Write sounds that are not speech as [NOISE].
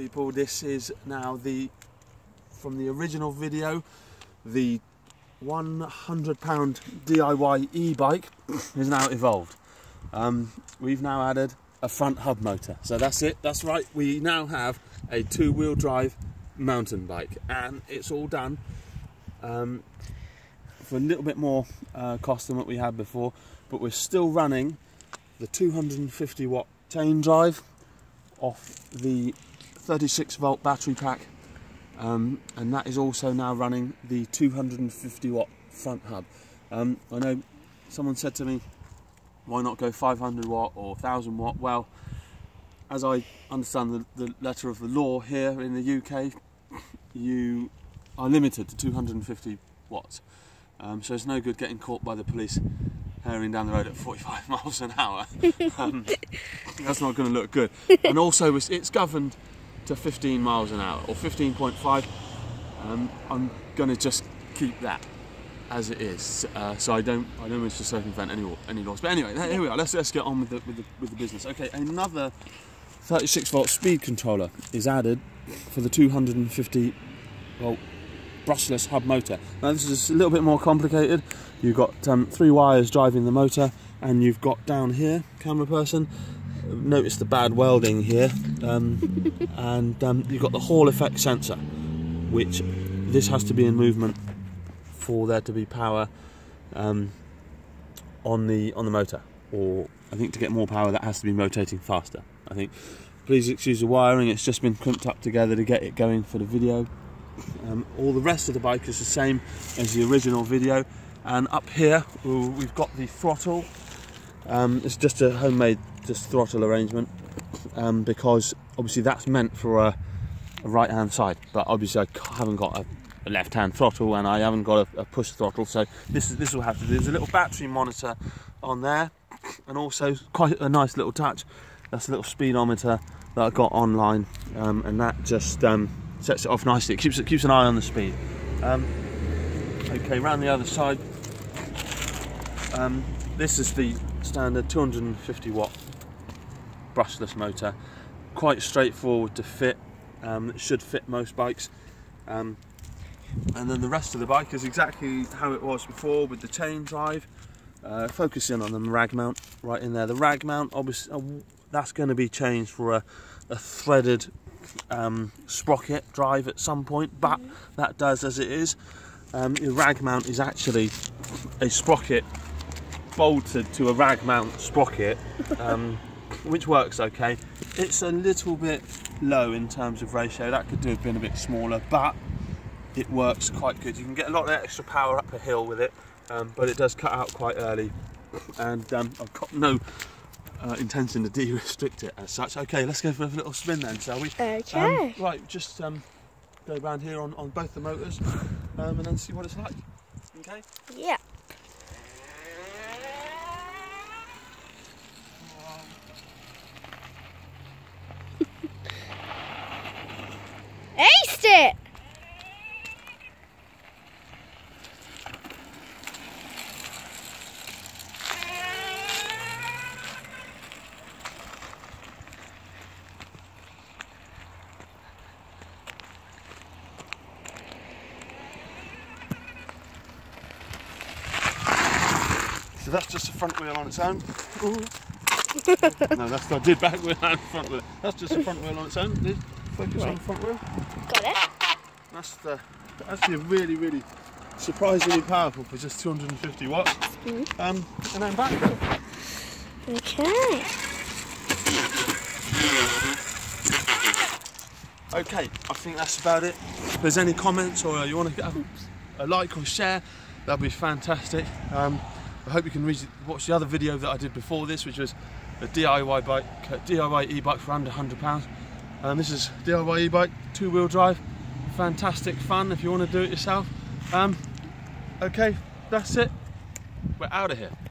people. This is now the from the original video, the 100 pound DIY e-bike [COUGHS] is now evolved. Um, we've now added a front hub motor. So that's it. That's right. We now have a two-wheel drive mountain bike, and it's all done um, for a little bit more uh, cost than what we had before. But we're still running the 250 watt chain drive off the 36 volt battery pack um, and that is also now running the 250 watt front hub. Um, I know someone said to me, why not go 500 watt or 1000 watt? Well, as I understand the, the letter of the law here in the UK, you are limited to 250 watts. Um, so it's no good getting caught by the police herring down the road at 45 [LAUGHS] miles an hour. Um, [LAUGHS] that's not going to look good. And also, it's, it's, governed to 15 miles an hour or 15.5. Um, I'm to just keep that as it is, uh, so I don't I don't wish to circumvent any any laws. But anyway, here we are. Let's let's get on with the with the, with the business. Okay, another 36 volt speed controller is added for the 250 volt brushless hub motor. Now this is a little bit more complicated. You've got um, three wires driving the motor and you've got down here, camera person, notice the bad welding here, um, [LAUGHS] and um, you've got the Hall effect sensor, which this has to be in movement for there to be power um, on the on the motor, or I think to get more power that has to be rotating faster. I think. Please excuse the wiring; it's just been crimped up together to get it going for the video. Um, all the rest of the bike is the same as the original video and up here we've got the throttle um, it's just a homemade just throttle arrangement um, because obviously that's meant for a, a, right hand side but obviously I haven't got a, a left hand throttle and I haven't got a, a, push throttle so this is this will have to do there's a little battery monitor on there and also quite a nice little touch that's a little speedometer that I got online um, and that just um, sets it off nicely. It keeps it keeps an eye on the speed. Um, okay, round the other side. Um, this is the standard 250 watt brushless motor. Quite straightforward to fit. Um, it should fit most bikes. Um, and then the rest of the bike is exactly how it was before with the chain drive. Uh, focusing on the rag mount right in there. The rag mount, obviously, uh, that's going to be changed for a, a threaded um, sprocket drive at some point, but mm. that does as it is. Um, your rag mount is actually a sprocket bolted to a rag mount sprocket, [LAUGHS] um, which works okay. It's a little bit low in terms of ratio, that could do have been a bit smaller, but it works quite good. You can get a lot of extra power up a hill with it, um, but it does cut out quite early. And um, I've got no uh, intention to [LAUGHS] de-restrict it as such. Okay, let's go for a little spin then, shall we? Okay. Um, right, just um, go around here on, on both the motors um, and then see what it's like. Okay? Yeah. Aced it! So that's just the front wheel on its own. [LAUGHS] no, that's I did back wheel and front wheel. That's just the front wheel on its own. Liz, focus on the front wheel. Got it. That's the actually really really surprisingly powerful for just 250 watts. Mm -hmm. Um, and then back. Okay. Okay, I think that's about it. If there's any comments or you want to get a, a like or share, that'd be fantastic. Um, I hope you can watch the other video that I did before this, which was a DIY bike, DIY e-bike for under £100. And this is DIY e-bike, two-wheel drive, fantastic fun if you want to do it yourself. Um, okay, that's it. We're out of here.